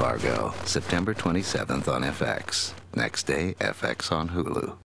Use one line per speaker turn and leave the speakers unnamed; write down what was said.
Fargo, September 27th on FX. Next day, FX on Hulu.